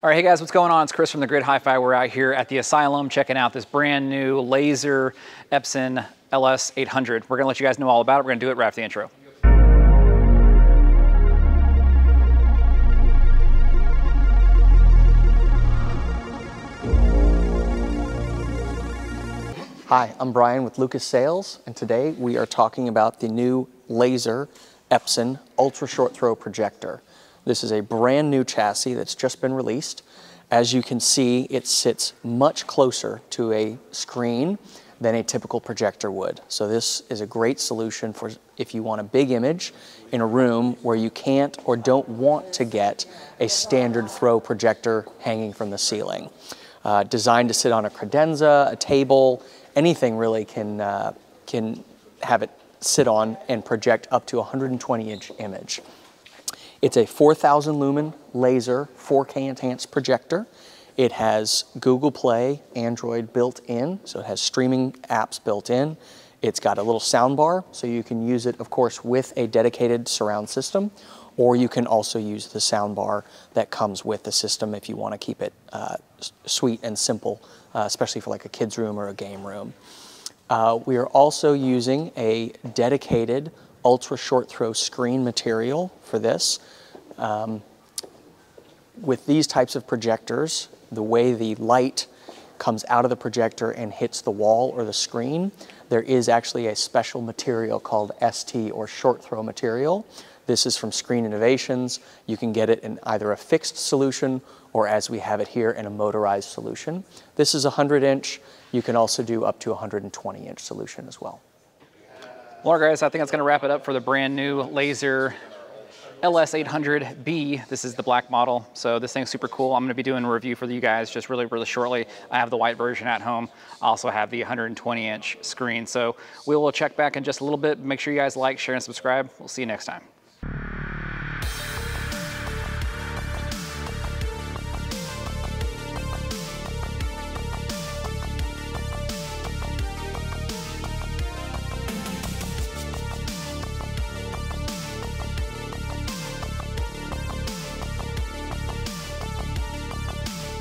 All right, hey guys, what's going on? It's Chris from the Grid Hi-Fi. We're out here at the Asylum checking out this brand new laser Epson LS800. We're gonna let you guys know all about it. We're gonna do it right after the intro. Hi, I'm Brian with Lucas Sales, and today we are talking about the new laser Epson ultra short throw projector. This is a brand new chassis that's just been released. As you can see, it sits much closer to a screen than a typical projector would. So this is a great solution for if you want a big image in a room where you can't or don't want to get a standard throw projector hanging from the ceiling. Uh, designed to sit on a credenza, a table, anything really can, uh, can have it sit on and project up to a 120 inch image. It's a 4,000 lumen laser 4K enhanced projector. It has Google Play, Android built in, so it has streaming apps built in. It's got a little sound bar, so you can use it, of course, with a dedicated surround system, or you can also use the sound bar that comes with the system if you want to keep it uh, sweet and simple, uh, especially for like a kid's room or a game room. Uh, we are also using a dedicated ultra short throw screen material for this. Um, with these types of projectors, the way the light comes out of the projector and hits the wall or the screen, there is actually a special material called ST or short throw material. This is from Screen Innovations. You can get it in either a fixed solution or as we have it here in a motorized solution. This is a 100 inch. You can also do up to a 120 inch solution as well. Well, guys, I think that's going to wrap it up for the brand new laser LS800B. This is the black model. So this thing's super cool. I'm going to be doing a review for you guys just really, really shortly. I have the white version at home. I also have the 120 inch screen. So we will check back in just a little bit. Make sure you guys like, share, and subscribe. We'll see you next time.